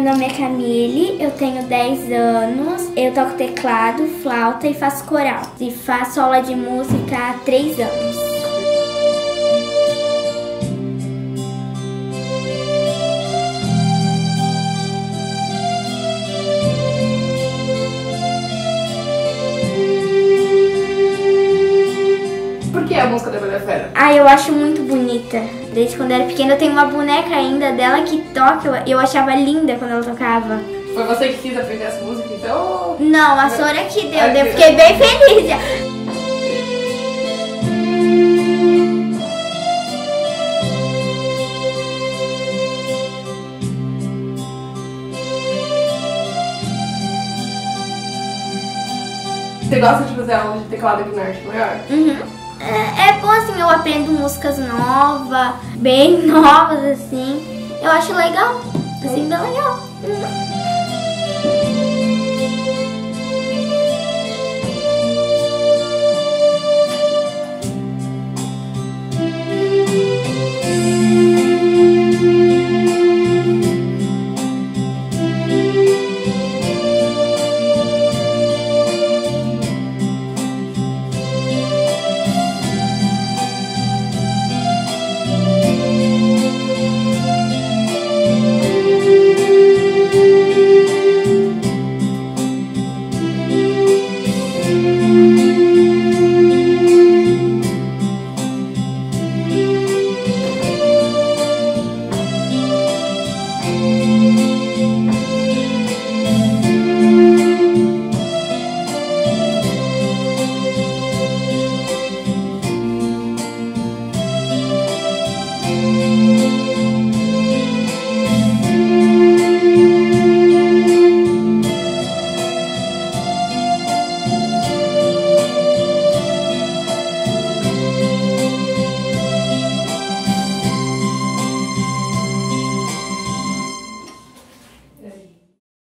nome é Camille, eu tenho 10 anos, eu toco teclado, flauta e faço coral. E faço aula de música há 3 anos. Ah, eu acho muito bonita. Desde quando eu era pequena, eu tenho uma boneca ainda dela que toca. Eu, achava linda quando ela tocava. Foi você que quis aprender essa música, então? Não, a Sora que deu. Eu que- fiquei bem feliz. Você gosta de fazer aula de teclado aqui no Arte Maior? Uhum. É, é bom assim, eu aprendo músicas novas, bem novas assim. Eu acho legal. Assim, bem legal. Uhum.